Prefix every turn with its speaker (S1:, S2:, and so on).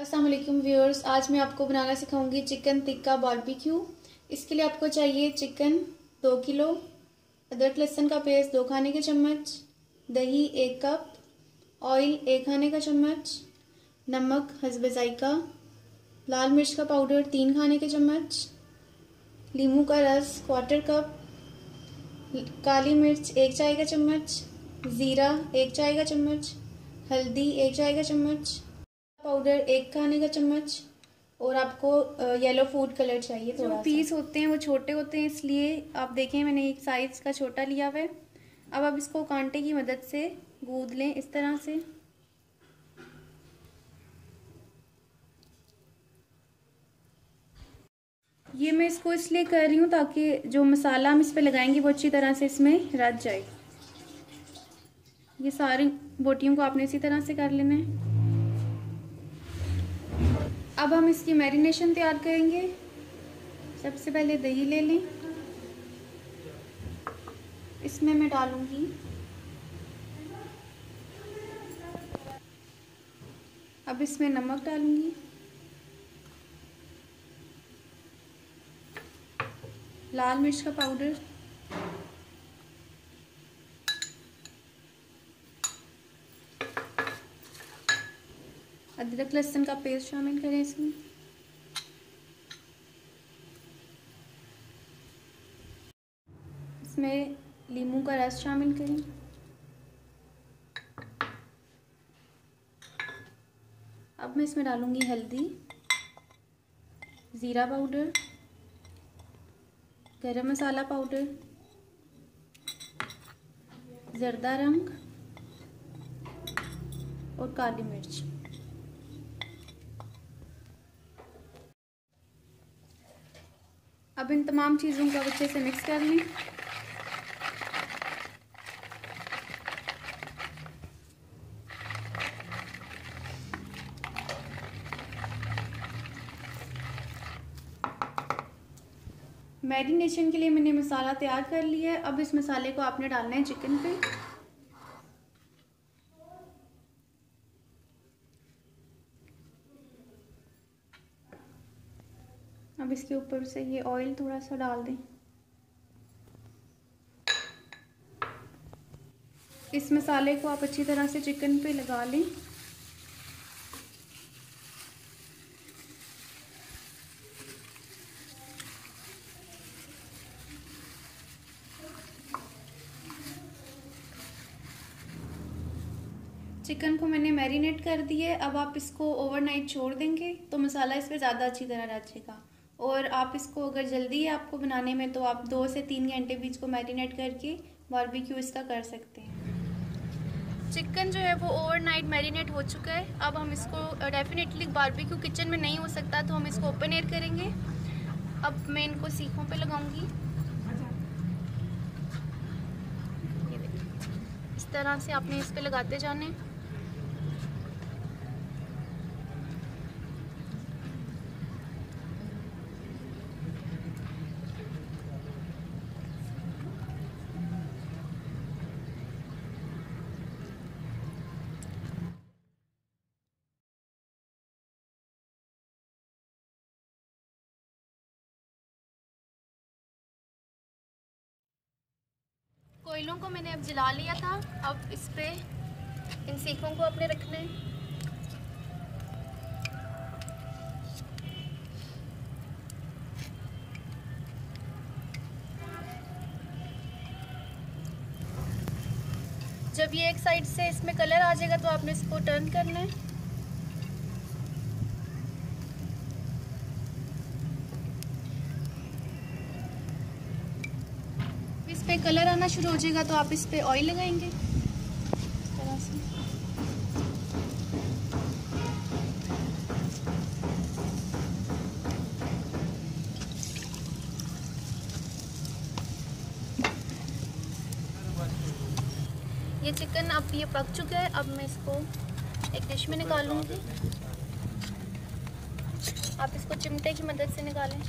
S1: वालेकुम व्यूअर्स, आज मैं आपको बनाना सिखाऊँगी चिकन टिक्का बारबेक्यू। इसके लिए आपको चाहिए चिकन दो किलो, अदरक लहसुन का पेस्ट दो खाने के चम्मच, दही एक कप, ऑयल एक खाने का चम्मच, नमक हसब जायका, लाल मिर्च का पाउडर तीन खाने के चम्मच, लीमू का रस क्वार्टर कप काली मिर्च एक चाय का चम्मच, ज़ीरा एक चाय का चम्मच, हल्दी एक चाय का चम्मच पाउडर एक खाने का चम्मच और आपको येलो फ़ूड कलर चाहिए थोड़ा
S2: जो पीस होते हैं वो छोटे होते हैं इसलिए आप देखें मैंने एक साइज़ का छोटा लिया हुआ है। अब आप इसको कांटे की मदद से गूद लें इस तरह से। ये मैं इसको इसलिए कर रही हूँ ताकि जो मसाला हम इस पर लगाएँगे वो अच्छी तरह से इसमें रच जाए। ये सारी बोटियों को आपने इसी तरह से कर लेना है। अब हम इसकी मैरिनेशन तैयार करेंगे। सबसे पहले दही ले लें। इसमें मैं डालूँगी। अब इसमें नमक डालूँगी। लाल मिर्च का पाउडर अदरक लहसुन का पेस्ट शामिल करें इसमें। इसमें लीमू का रस शामिल करें। अब मैं इसमें डालूँगी हल्दी, ज़ीरा पाउडर, गरम मसाला पाउडर, जर्दा रंग और काली मिर्च। अब इन तमाम चीज़ों को अच्छे से मिक्स कर लें। मैरिनेशन के लिए मैंने मसाला तैयार कर लिया है। अब इस मसाले को आपने डालना है चिकन पे। अब इसके ऊपर से ये ऑयल थोड़ा सा डाल दें। इस मसाले को आप अच्छी तरह से चिकन पे लगा लें। चिकन को मैंने मैरिनेट कर दिए अब आप इसको ओवरनाइट छोड़ देंगे तो मसाला इस पर ज़्यादा अच्छी तरह रचेगा। और आप इसको अगर जल्दी है आपको बनाने में तो आप दो से तीन घंटे बीच को मैरिनेट करके बारबेक्यू इसका कर सकते हैं। चिकन जो है वो ओवरनाइट मैरिनेट हो चुका है। अब हम इसको डेफिनेटली बारबेक्यू किचन में नहीं हो सकता तो हम इसको ओपन एयर करेंगे। अब मैं इनको सीखों पे लगाऊँगी। इस तरह से आपने इस पर लगाते जाने। कोयलों को मैंने अब जला लिया था, अब इस पर इन सीखों को अपने रखना जब ये एक साइड से इसमें कलर आ जाएगा तो आपने इसको टर्न करना है। कलर आना शुरू हो जाएगा तो आप इस पर ऑयल लगाएँगे। ये चिकन अब ये पक चुका है, अब मैं इसको एक डिश में निकालूँगी। आप इसको चिमटे की मदद से निकालें।